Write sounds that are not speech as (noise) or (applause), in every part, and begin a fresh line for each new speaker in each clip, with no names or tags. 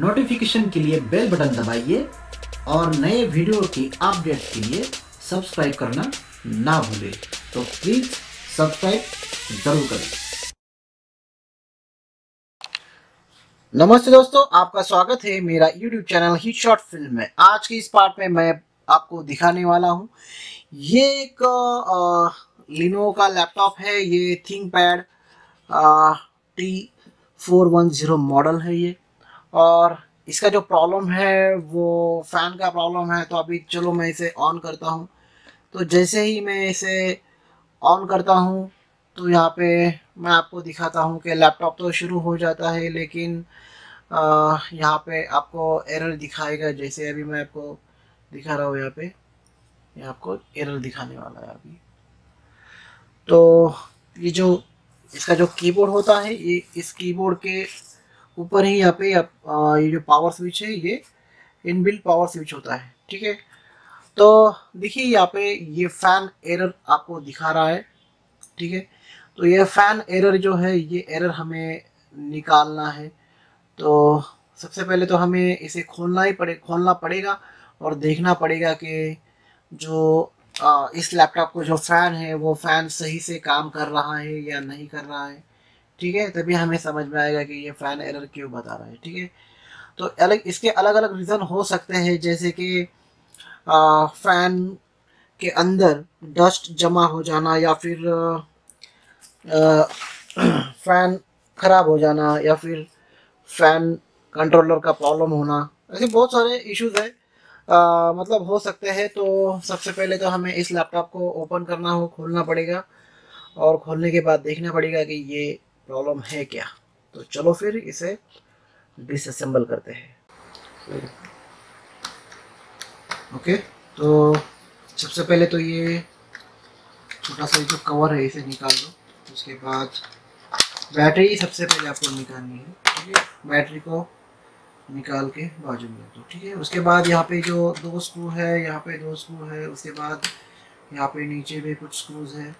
Notification के लिए bell button दबाइए और नए वीडियो की अपडेट के लिए सब्सक्राइब करना ना भूलें। तो प्लीज़ सब्सक्राइब ज़रूर करें। नमस्ते दोस्तों, आपका स्वागत है मेरा YouTube channel hit short film में। आज के इस पार्ट में मैं आपको दिखाने वाला हूँ। ये एक लिनो का लैपटॉप है। ये ThinkPad T four one zero model है ये। और इसका जो प्रॉब्लम है, वो फ़ैन का प्रॉब्लम है तो अभी चलो मैं इसे ऑन करता हूँ। तो जैसे ही मैं इसे ऑन करता हूँ तो यहाँ पे मैं आपको दिखाता हूँ कि लैपटॉप तो शुरू हो जाता है, लेकिन यहाँ पे आपको एरर दिखाएगा। जैसे अभी मैं आपको दिखा रहा हूँ यहाँ पे, ये आपको एरर दिखाने वाला है अभी। तो ये जो, इसका जो कीबोर्ड होता है, ये इस कीबोर्ड के ऊपर ही यहाँ पे ये जो पावर स्विच है ये इनबिल्ट पावर स्विच होता है ठीक है? तो देखिए यहाँ पे ये फ़ैन एरर आपको दिखा रहा है ठीक है? तो ये फ़ैन एरर जो है ये एरर हमें निकालना है। तो सबसे पहले तो हमें इसे खोलना ही पड़े खोलना पड़ेगा और देखना पड़ेगा कि जो आ, इस लैपटॉप को जो फ़ैन है वो फ़ैन सही से काम कर रहा है या नहीं कर रहा है। ठीक है? तभी हमें समझ में आएगा कि ये फ़ैन एरर क्यों बता रहा है, ठीक है? तो अलग, इसके अलग अलग रीज़न हो सकते हैं, जैसे कि फ़ैन के अंदर डस्ट जमा हो जाना या फिर फ़ैन (clears throat) ख़राब हो जाना या फिर फ़ैन कंट्रोलर का प्रॉब्लम होना। ऐसे बहुत सारे इश्यूज़ है। मतलब हो सकते हैं तो सबसे पहले तो हमें इस लैपटॉप को ओपन करना हो, खोलना पड़ेगा और खोलने के बाद देखना पड़ेगा कि ये प्रॉब्लम है क्या? तो चलो फिर इसे डिसअसेंबल करते हैं। ओके तो सबसे पहले तो ये छोटा सा जो कवर है, इसे निकाल दो। उसके बाद बैटरी सबसे पहले आपको निकालनी है, ठीक है? बैटरी को निकाल के बाजू में दो, ठीक है? उसके बाद यहाँ पे जो दो स्क्रू है, यहाँ पे दो स्क्रू है, उसके बाद यहाँ पे नीचे भी कुछ स्क्रूज है।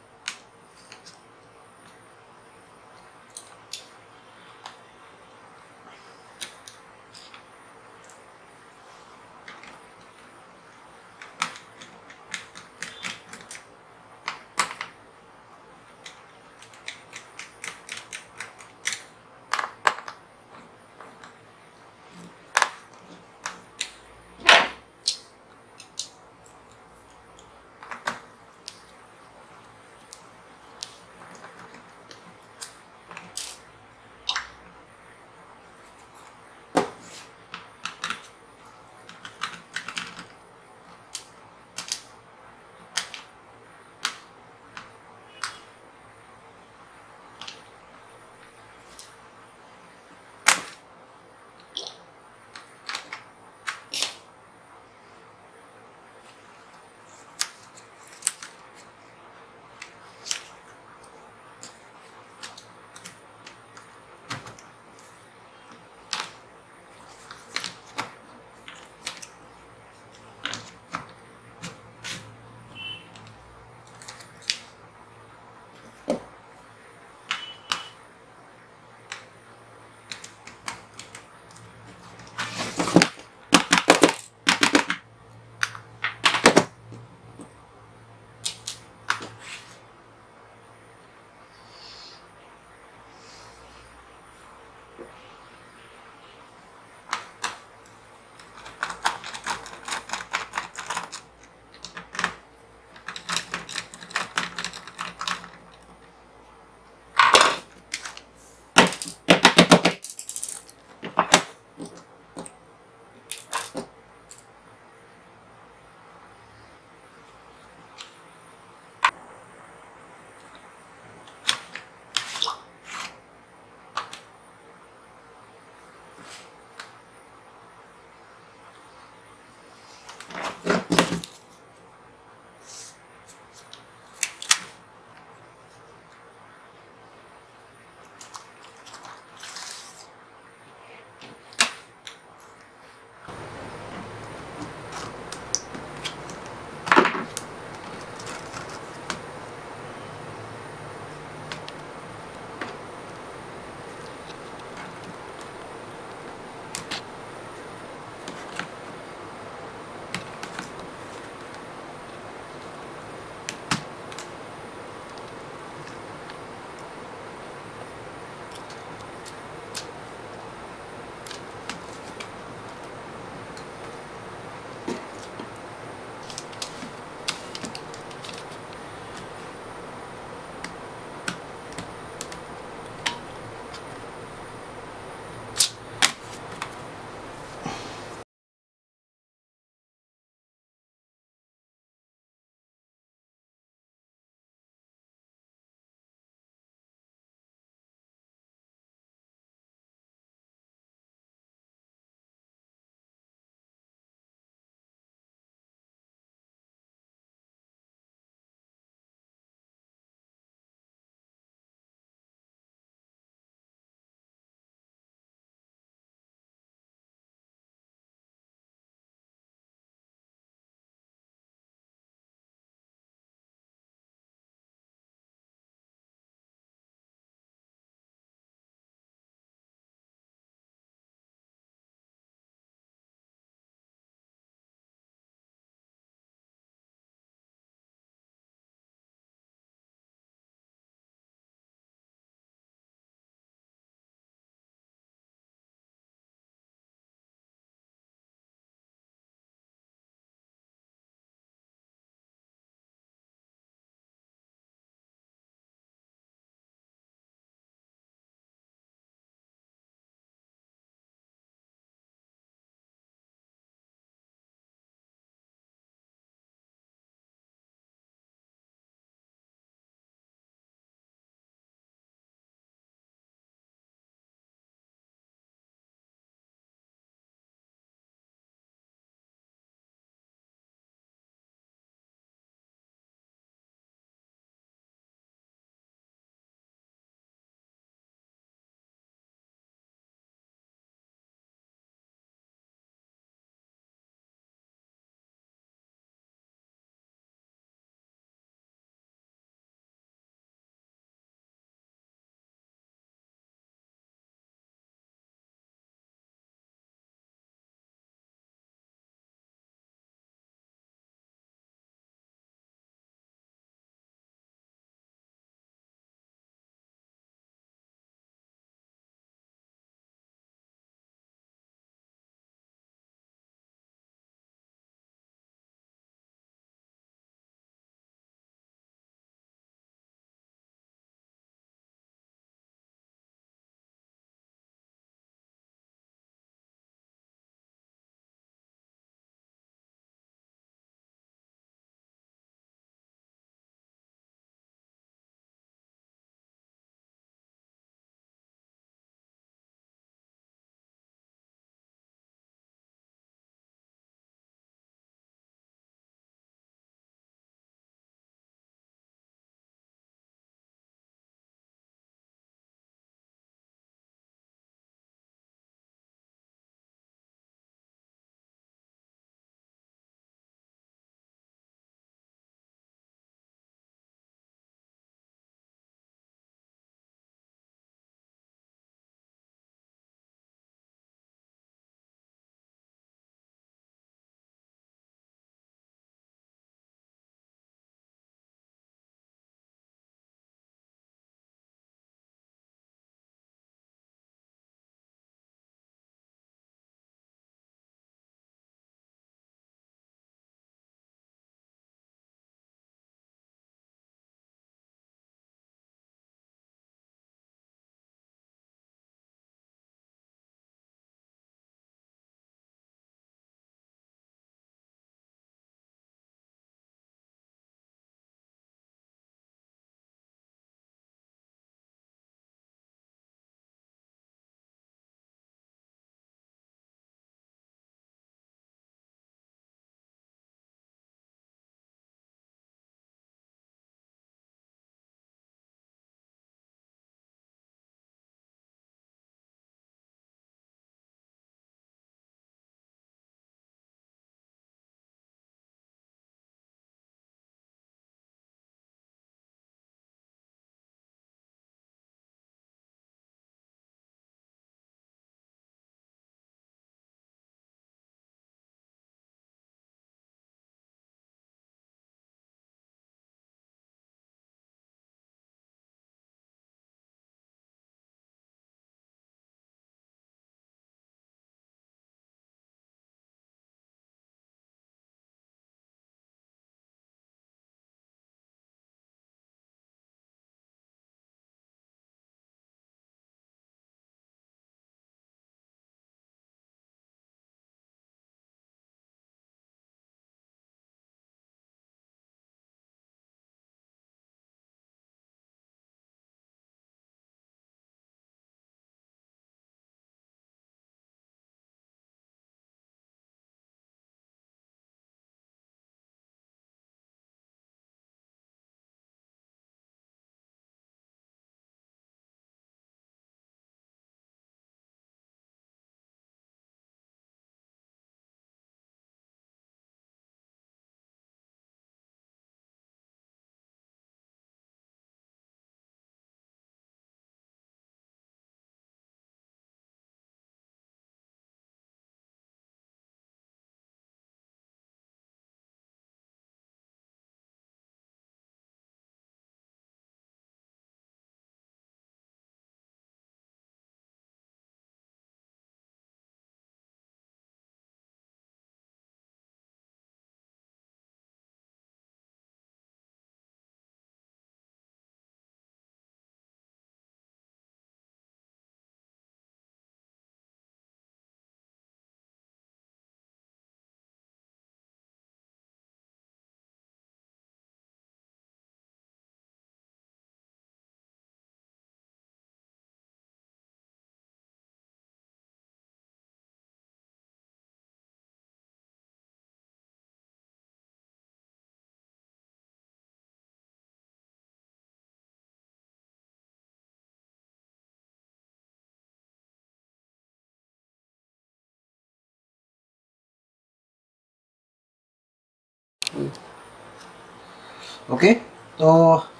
ओके तो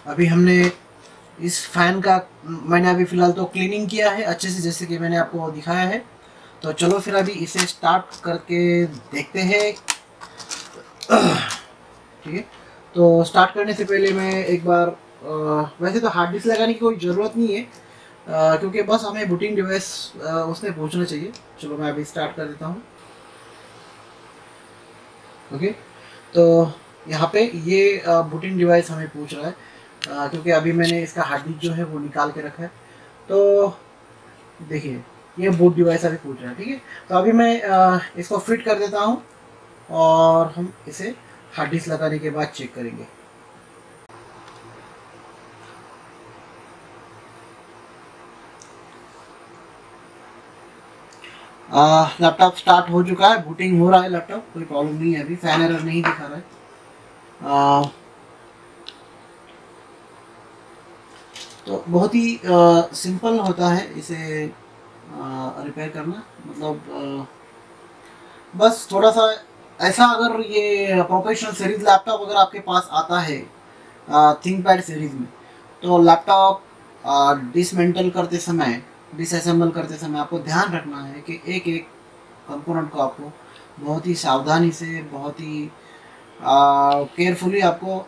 अभी हमने इस फ़ैन का मैंने अभी फ़िलहाल तो क्लीनिंग किया है अच्छे से जैसे कि मैंने आपको दिखाया है। तो चलो फिर अभी इसे स्टार्ट करके देखते हैं। ठीक है तो स्टार्ट करने से पहले मैं एक बार आ, वैसे तो हार्ड डिस्क लगाने की कोई ज़रूरत नहीं है आ, क्योंकि बस हमें बुटिंग डिवाइस उसमें पहुँचना चाहिए। चलो मैं अभी स्टार्ट कर देता हूँ। ओके तो यहाँ पे ये बुटिन डिवाइस हमें पूछ रहा है क्योंकि अभी मैंने इसका हार्ड डिस्क जो है वो निकाल के रखा है। तो देखिए, ये बूट डिवाइस अभी पूछ रहा है, ठीक है? तो अभी मैं इसको फिट कर देता हूँ और हम इसे हार्ड डिस्क लगाने के बाद चेक करेंगे। लैपटॉप स्टार्ट हो चुका है बूटिंग हो रहा है लैपटॉप कोई प्रॉब्लम नहीं है अभी फ़ैन एरर नहीं दिखा रहा है। आ, तो बहुत ही आ, सिंपल होता है इसे रिपेयर करना मतलब आ, बस थोड़ा सा ऐसा अगर ये प्रोफेशनल सीरीज़ लैपटॉप अगर आपके पास आता है थिंक पैड सीरीज़ में तो लैपटॉप डिसमेंटल करते समय डिसअसेंबल करते समय आपको ध्यान रखना है कि एक एक कंपोनेंट को आपको बहुत ही सावधानी से बहुत ही केयरफुली आपको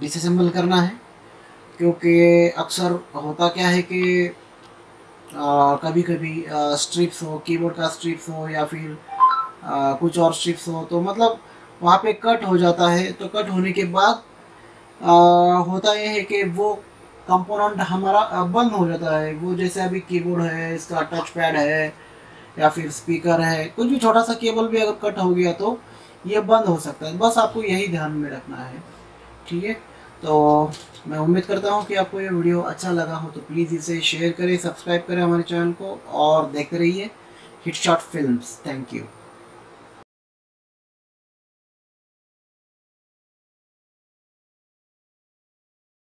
डिसअसेंबल करना है। क्योंकि अक्सर होता क्या है कि आ, कभी कभी स्ट्रिप्स हो कीबोर्ड का स्ट्रिप्स हो या फिर आ, कुछ और स्ट्रिप्स हो तो मतलब वहाँ पे कट हो जाता है। तो कट होने के बाद आ, होता यह है कि वो कंपोनेंट हमारा बंद हो जाता है। वो जैसे अभी कीबोर्ड है, इसका टच पैड है, या फिर स्पीकर है, कुछ भी छोटा सा केबल भी अगर कट हो गया तो ये बंद हो सकता है। बस आपको यही ध्यान में रखना है। ठीक है? तो मैं उम्मीद करता हूँ कि आपको ये वीडियो अच्छा लगा हो तो प्लीज़ इसे शेयर करें सब्सक्राइब करें हमारे चैनल को और देखते रहिए hit short film thank you